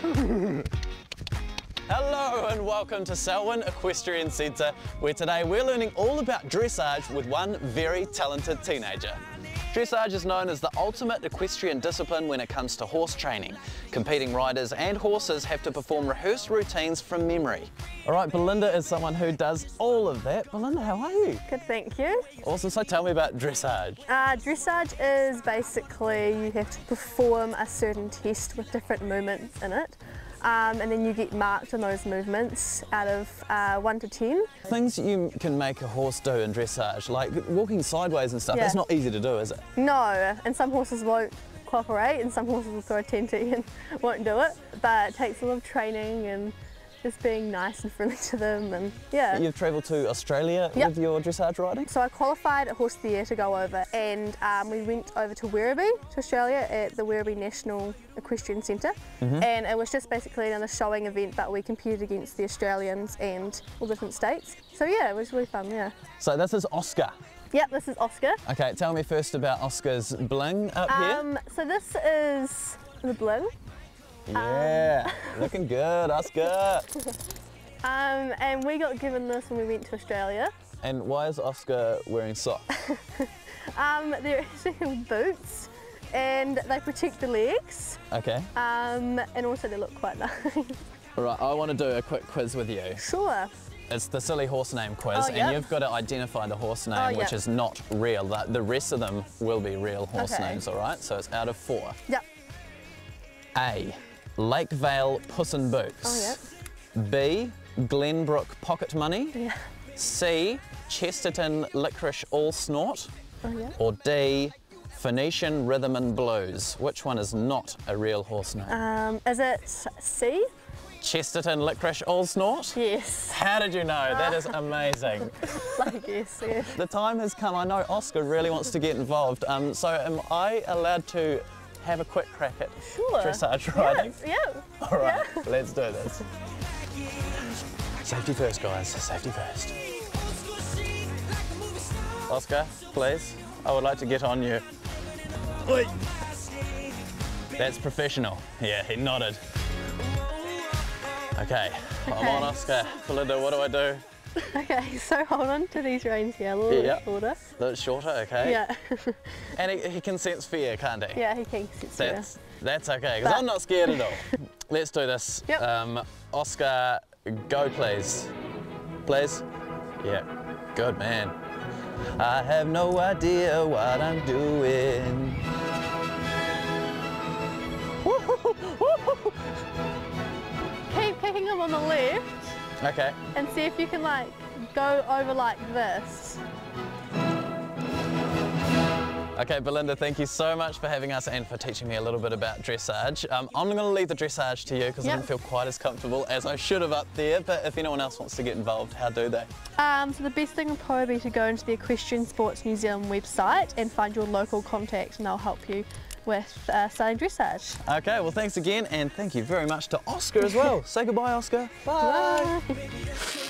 Hello and welcome to Selwyn Equestrian Centre, where today we're learning all about dressage with one very talented teenager. Dressage is known as the ultimate equestrian discipline when it comes to horse training. Competing riders and horses have to perform rehearsed routines from memory. All right, Belinda is someone who does all of that. Belinda, how are you? Good, thank you. Awesome, so tell me about dressage. Uh, dressage is basically you have to perform a certain test with different movements in it. Um, and then you get marked on those movements out of uh, 1 to 10. Things you can make a horse do in dressage, like walking sideways and stuff, Yeah. that's not easy to do, is it? No, and some horses won't cooperate and some horses will throw a tenty and won't do it. But it takes a lot of training and just being nice and friendly to them and yeah. You've travelled to Australia Yep. with your dressage riding? So I qualified at Horse of the Year to go over and um, we went over to Werribee, to Australia at the Werribee National Equestrian Centre and it was just basically another showing event but we competed against the Australians and all different states. So yeah, it was really fun, yeah. So this is Oscar. Yep, this is Oscar. Okay, tell me first about Oscar's bling up here. Um, so this is the bling Yeah, looking good, Oscar. um, and we got given this when we went to Australia. And why is Oscar wearing socks? Um, they're actually boots and they protect the legs Okay. um, and also they look quite nice. All right, I want to do a quick quiz with you. sure. It's the silly horse name quiz, Oh, and you've got to identify the horse name, Oh, which is not real. The, the rest of them will be real horse Okay. names, all right? So it's out of four. Yep. A. Lake Vale Puss in Boots. Oh, yep. B. Glenbrook Pocket Money. Yeah. C. Chesterton Licorice All Snort. Oh, yeah. Or D. Phoenician Rhythm and Blues. Which one is not a real horse name? Um, is it C? Chesterton Licorice All Snort? Yes. How did you know? That is amazing. I guess, yeah. the time has come. I know Oscar really wants to get involved. Um, so am I allowed to have a quick crack at Sure. dressage riding? Yeah. yeah. All right, let's do this. Safety first, guys. Safety first. Oscar, please. I would like to get on you. Oi. That's professional. Yeah, he nodded. Okay, I'm on Oscar. Belinda, what do I do? Okay, so hold on to these reins here, a little Yeah. bit shorter. A little shorter, okay? Yeah. And he, he can sense fear, can't he? yeah, he can sense there. That's, that's okay, because I'm not scared at all. Let's do this. Yep. Um, Oscar, go please. Please? Yeah, good man. I have no idea what I'm doing. Him on the left Okay, and see if you can like go over like this. Okay, Belinda, thank you so much for having us and for teaching me a little bit about dressage. Um, I'm going to leave the dressage to you because I Yep. didn't feel quite as comfortable as I should have up there, but if anyone else wants to get involved, how do they? Um, so the best thing would probably be to go into the Equestrian Sports New Zealand website and find your local contact and they'll help you with uh, starting dressage. Okay, well, thanks again, and thank you very much to Oscar as well. Say goodbye, Oscar. Bye. Bye.